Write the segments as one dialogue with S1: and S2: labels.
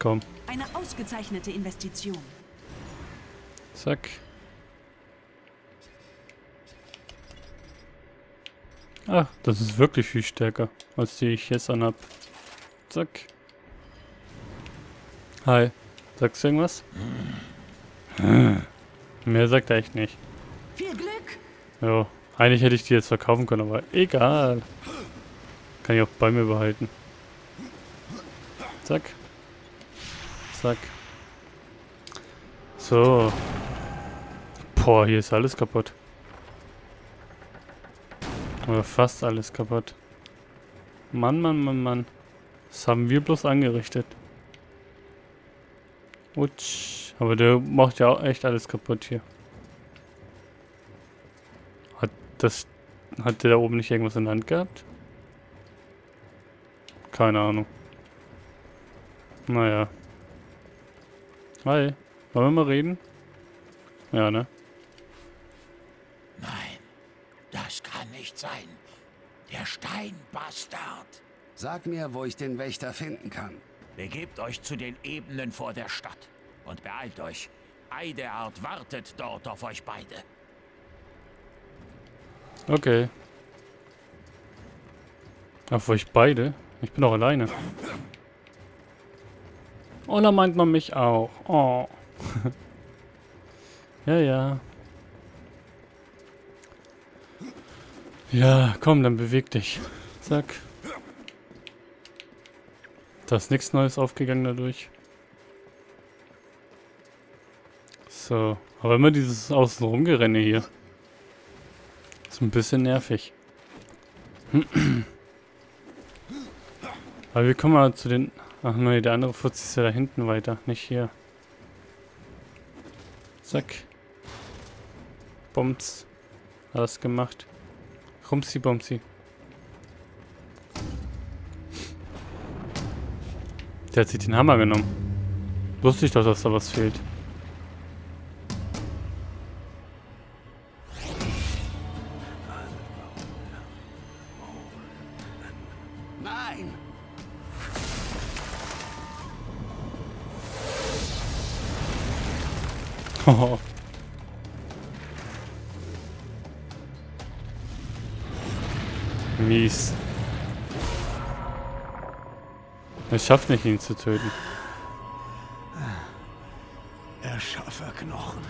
S1: Komm.
S2: Eine ausgezeichnete Investition.
S1: Zack. Ah, das ist wirklich viel stärker, als die ich jetzt anhab. Zack. Hi. Sagst du irgendwas? Hm. Mehr sagt er echt nicht.
S2: Viel Glück!
S1: Jo, eigentlich hätte ich die jetzt verkaufen können, aber egal. Kann ich auch bei mir behalten. Zack. Zack. So. Boah, hier ist alles kaputt. Oder fast alles kaputt. Mann, Mann, Mann, Mann. Das haben wir bloß angerichtet. Utsch. Aber der macht ja auch echt alles kaputt hier. Hat das... Hat der da oben nicht irgendwas in der Hand gehabt? Keine Ahnung. Naja. Hi. Wollen wir mal reden? Ja, ne?
S3: Nein, das kann nicht sein. Der Steinbastard.
S4: Sag mir, wo ich den Wächter finden kann.
S3: Begebt euch zu den Ebenen vor der Stadt. Und beeilt euch. Eideart wartet dort auf euch beide.
S1: Okay. Auf euch beide? Ich bin doch alleine. Und da meint man mich auch. Oh. ja, ja. Ja, komm, dann beweg dich. Zack. Da ist nichts Neues aufgegangen dadurch. So. Aber immer dieses Außenrumgerenne hier. Ist ein bisschen nervig. Aber wir kommen mal zu den... Ach nee, der andere Futz ist ja da hinten weiter, nicht hier. Zack. Bums. Alles gemacht. Rumsi Bumsi. Der hat sich den Hammer genommen. Wusste ich doch, dass da was fehlt.
S4: Nein!
S1: Mies. Es schafft nicht, ihn zu töten.
S3: Erschaffer Knochen.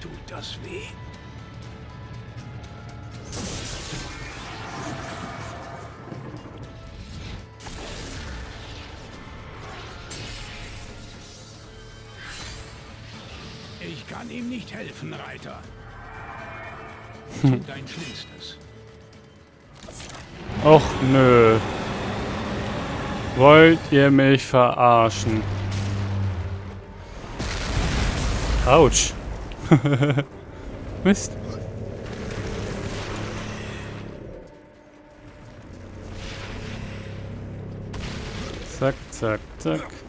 S3: Tut das weh? Ich kann ihm nicht helfen, Reiter. Tu dein Schlimmstes.
S1: Och nö. Wollt ihr mich verarschen? Autsch. Mist. Zack, zack, zack.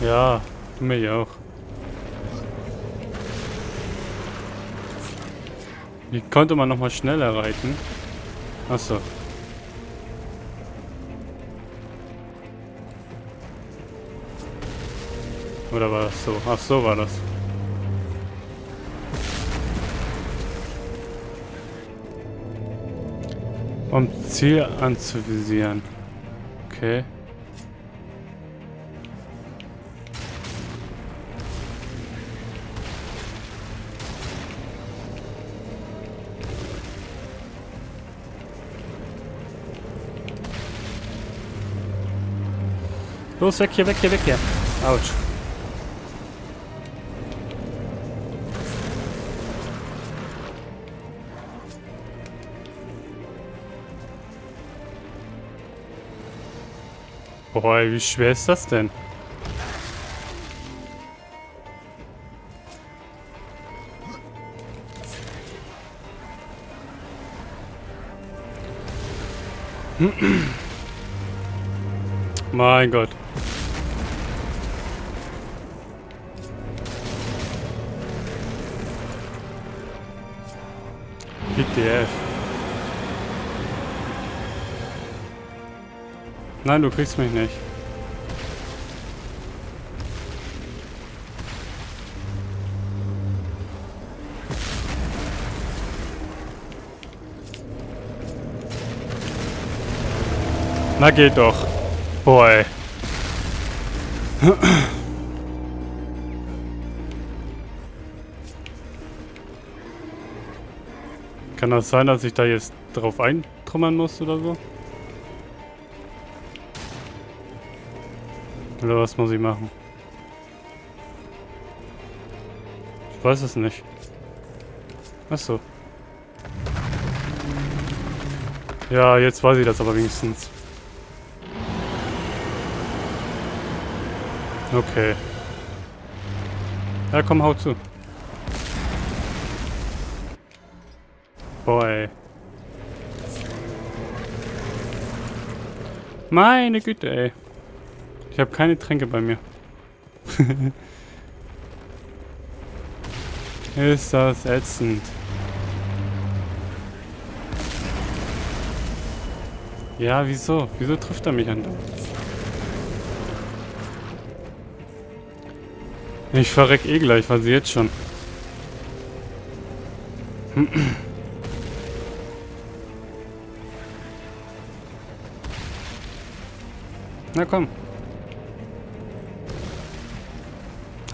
S1: Ja, mich auch. Wie konnte man nochmal schneller reiten? Achso. Oder war das so? Ach so war das. Um Ziel anzuvisieren. Okay. Los, weg hier, weg hier, weg hier. Autsch. Boah, wie schwer ist das denn? mein Gott. WTF. Nein, du kriegst mich nicht. Na geht doch. Boy. Kann das sein, dass ich da jetzt drauf eintrümmern muss oder so? Oder was muss ich machen? Ich weiß es nicht. Achso. Ja, jetzt weiß ich das aber wenigstens. Okay. Ja, komm, hau zu. Boy. Meine Güte, ey. Ich habe keine Tränke bei mir. Ist das ätzend. Ja, wieso? Wieso trifft er mich an? Ich verreck eh gleich, weil sie jetzt schon. Na komm.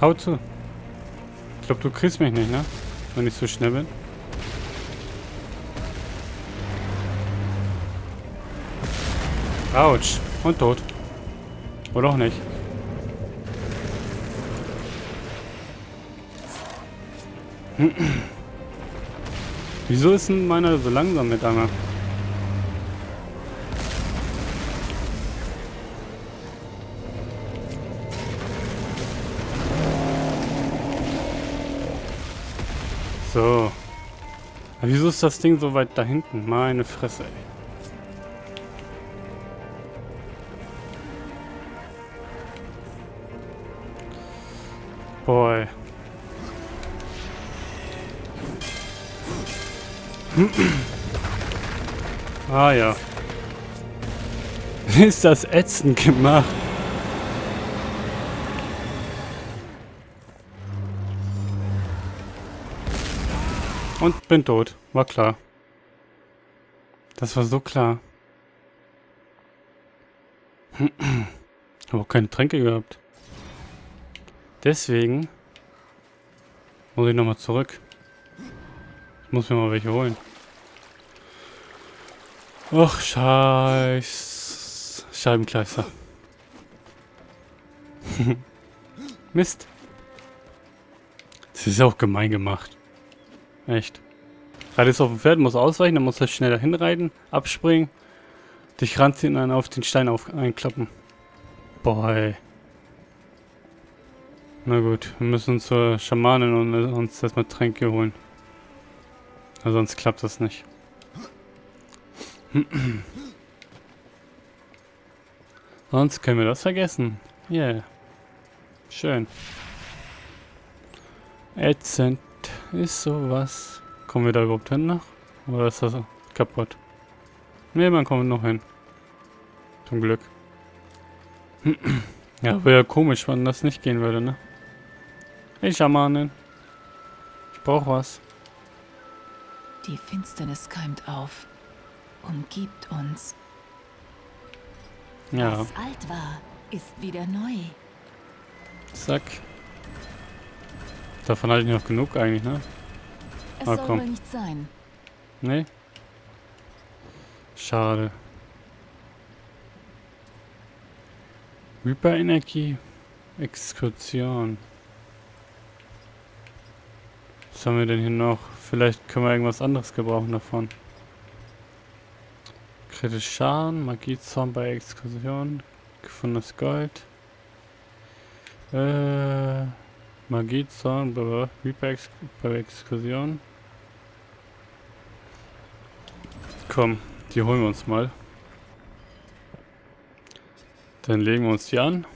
S1: Hau zu. Ich glaube, du kriegst mich nicht, ne? Wenn ich so schnell bin. Autsch. Und tot. Oder auch nicht. Wieso ist denn meiner so langsam mit einmal? So. Aber wieso ist das Ding so weit da hinten? Meine Fresse, ey. Boy. ah ja. Ist das ätzend gemacht. Und bin tot. War klar. Das war so klar. Habe auch keine Tränke gehabt. Deswegen muss ich nochmal zurück. Ich muss mir mal welche holen. Och, scheiß. Scheibenkleister. Mist. Das ist auch gemein gemacht. Echt. Gerade ist auf dem Pferd, muss ausweichen, dann muss er schneller hinreiten, abspringen, dich ranziehen und dann auf den Stein auf, einklappen. Boah, ey. Na gut, wir müssen zur Schamanin und uns erstmal Tränke holen. Ja, sonst klappt das nicht. sonst können wir das vergessen. Yeah. Schön. Ätzend ist sowas. Kommen wir da überhaupt hin noch? Oder ist das kaputt? Ne, man kommt noch hin. Zum Glück. ja, wäre ja komisch, wenn das nicht gehen würde, ne? Hey, Schamanin. Ich brauch was.
S5: Die Finsternis keimt auf. Umgibt uns.
S1: Ja.
S5: Was alt war, ist wieder neu.
S1: Zack. Davon hatte ich noch genug eigentlich, ne?
S5: Es
S1: Ah,
S5: soll
S1: komm.
S5: nicht sein.
S1: Nee? Schade. Hyperenergie. Exkursion. Was haben wir denn hier noch? Vielleicht können wir irgendwas anderes gebrauchen davon. Kritisch Schaden, Magiezorn bei Exkursion, gefundenes Gold. Äh, Magiezorn bei Hyper bei Exkursion. Komm, die holen wir uns mal. Dann legen wir uns die an.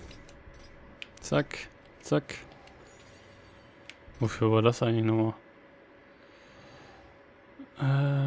S1: Zack, zack. Wofür war das eigentlich nochmal? Äh,